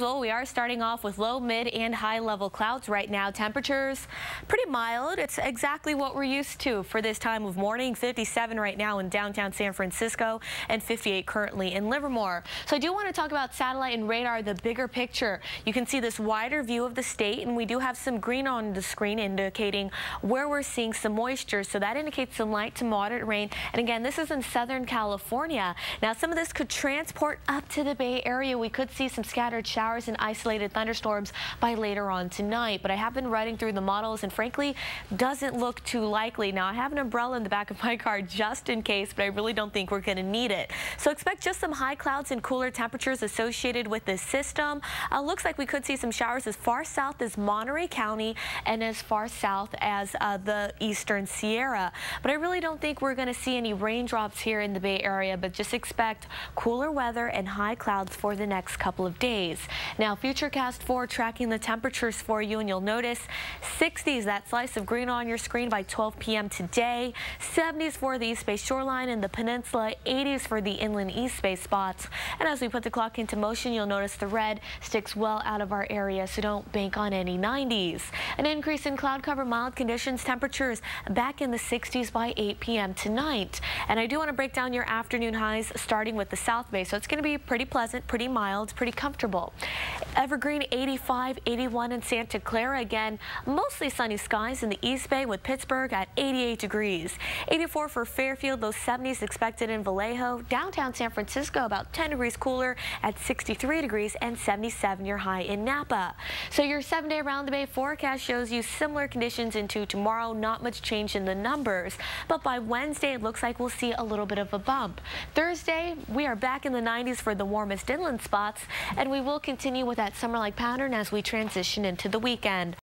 Well, we are starting off with low, mid, and high level clouds right now. Temperatures pretty mild. It's exactly what we're used to for this time of morning. 57 right now in downtown San Francisco and 58 currently in Livermore. So I do want to talk about satellite and radar, the bigger picture. You can see this wider view of the state, and we do have some green on the screen indicating where we're seeing some moisture. So that indicates some light to moderate rain. And again, this is in Southern California. Now, some of this could transport up to the Bay Area. We could see some scattered showers showers and isolated thunderstorms by later on tonight. But I have been running through the models and frankly doesn't look too likely. Now I have an umbrella in the back of my car just in case, but I really don't think we're going to need it. So expect just some high clouds and cooler temperatures associated with this system. Uh, looks like we could see some showers as far south as Monterey County and as far south as uh, the eastern Sierra. But I really don't think we're going to see any raindrops here in the Bay Area, but just expect cooler weather and high clouds for the next couple of days. Now, Futurecast 4 tracking the temperatures for you, and you'll notice 60s, that slice of green on your screen by 12 p.m. today, 70s for the East Bay shoreline and the peninsula, 80s for the inland East Bay spots. And as we put the clock into motion, you'll notice the red sticks well out of our area, so don't bank on any 90s. An increase in cloud cover, mild conditions, temperatures back in the 60s by 8 p.m. tonight. And I do want to break down your afternoon highs starting with the South Bay, so it's going to be pretty pleasant, pretty mild, pretty comfortable. Evergreen 85, 81 in Santa Clara. Again, mostly sunny skies in the East Bay with Pittsburg at 88 degrees. 84 for Fairfield, those 70s expected in Vallejo. Downtown San Francisco about 10 degrees cooler at 63 degrees and 77 your high in Napa. So your seven day around the bay forecast shows you similar conditions into tomorrow. Not much change in the numbers, but by Wednesday it looks like we'll see a little bit of a bump. Thursday we are back in the 90s for the warmest inland spots and we will continue continue with that summer-like pattern as we transition into the weekend.